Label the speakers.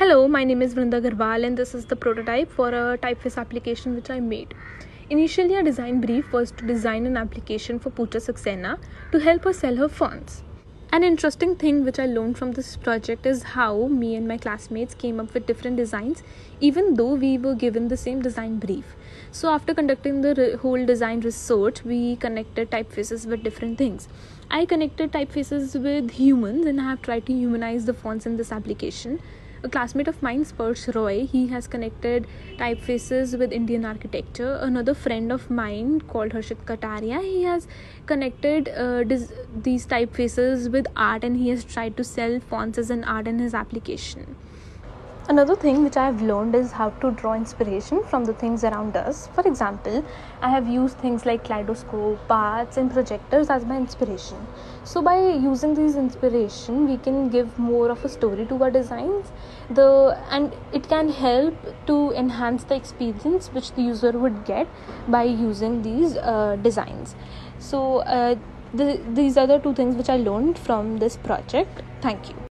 Speaker 1: Hello, my name is Vrinda Aggarwal and this is the prototype for a TypeFix application which I made. Initially, our design brief was to design an application for Pooja Saxena to help her sell her fonts. An interesting thing which I learned from this project is how me and my classmates came up with different designs even though we were given the same design brief. So, after conducting the re- whole design research, we connected typefaces with different things. I connected typefaces with humans and I have tried to humanize the fonts in this application a classmate of mine, Sparsh Roy, he has connected typefaces with Indian architecture. Another friend of mine called Harshit Kataria, he has connected uh, dis- these typefaces with art and he has tried to sell fonts as an art in his application. Another thing which I have learned is how to draw inspiration from the things around us. For example, I have used things like kaleidoscope, paths, and projectors as my inspiration. So by using these inspiration, we can give more of a story to our designs. The and it can help to enhance the experience which the user would get by using these uh, designs. So uh, the, these are the two things which I learned from this project. Thank you.